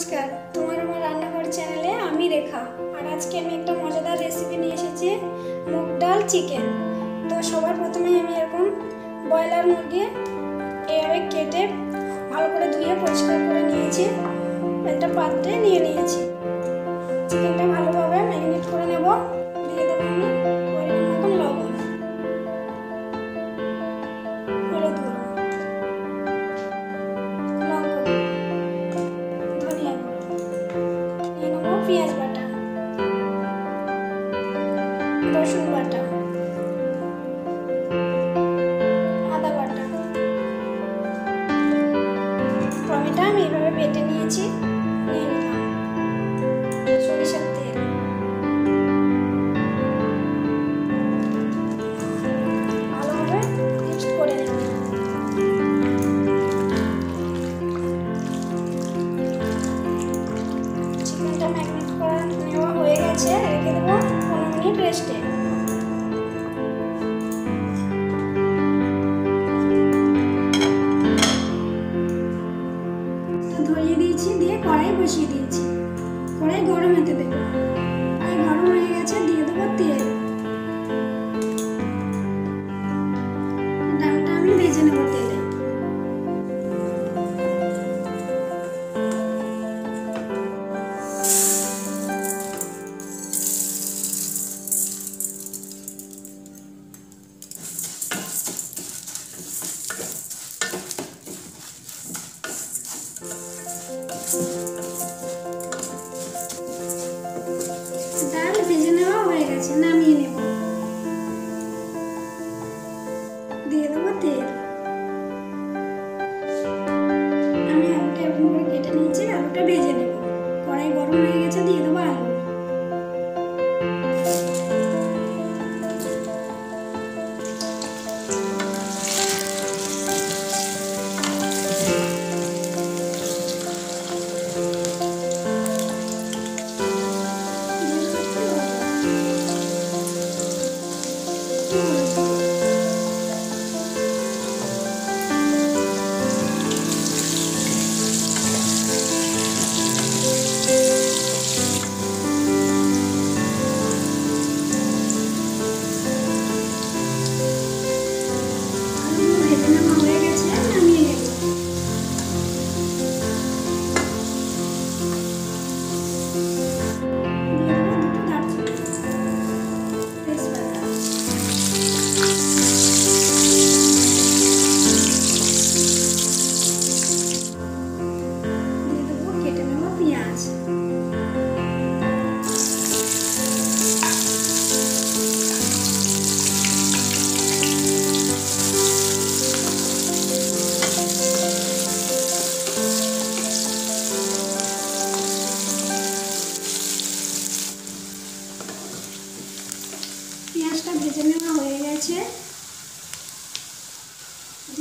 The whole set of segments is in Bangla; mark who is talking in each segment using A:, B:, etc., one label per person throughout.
A: নমস্কার, তোমার আমার রান্নাঘর চ্যানেলে আমি রেখা। আর আজকে আমি একটা মজাদার রেসিপি নিয়ে এসেছি, মুগ ডাল চিকেন তো সবার প্রথমে আমি এরকম ব্রয়লার মুরগি এভাবে কেটে ভালো করে ধুয়ে পরিষ্কার করে নিয়েছি, একটা পাত্রে নিয়ে নিয়েছি। চিকেনটা ভালোভাবে ম্যারিনেট করে নেব। দিয়েছি দিয়ে কড়াই বসিয়ে দিয়েছি। কড়াই গরম হতে দেবো আর গরম হয়ে গেছে, দিয়ে দেবো তেল।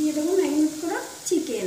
A: দিয়ে দেবো ম্যারিনেট করা চিকেন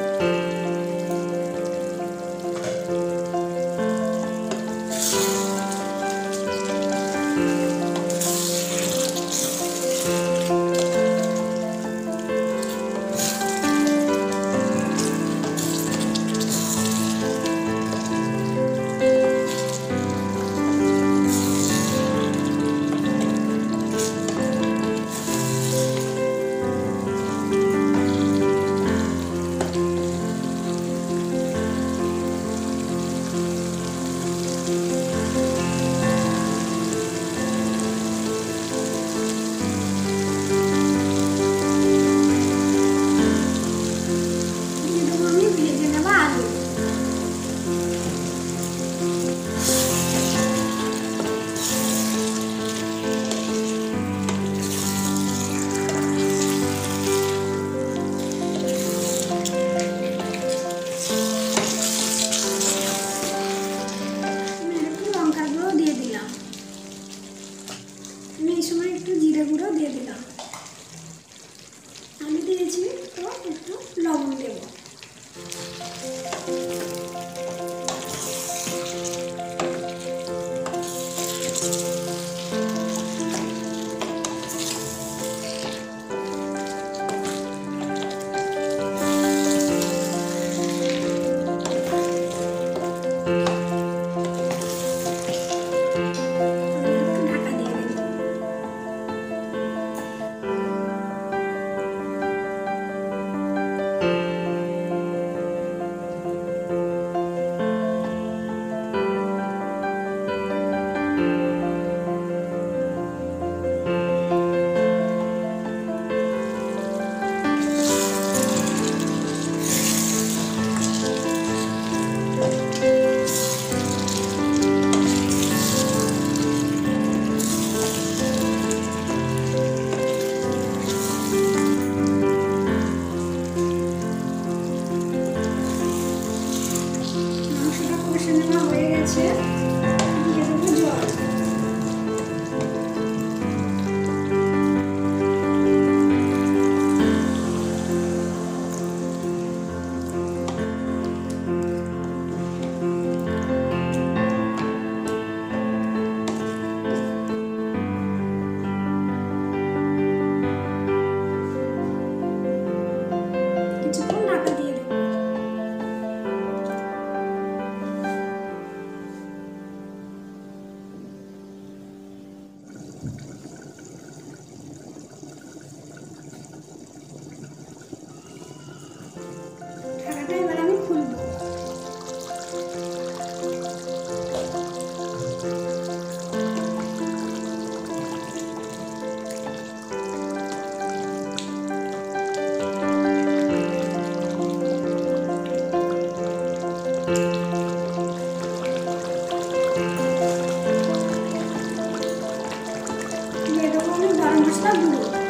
A: 它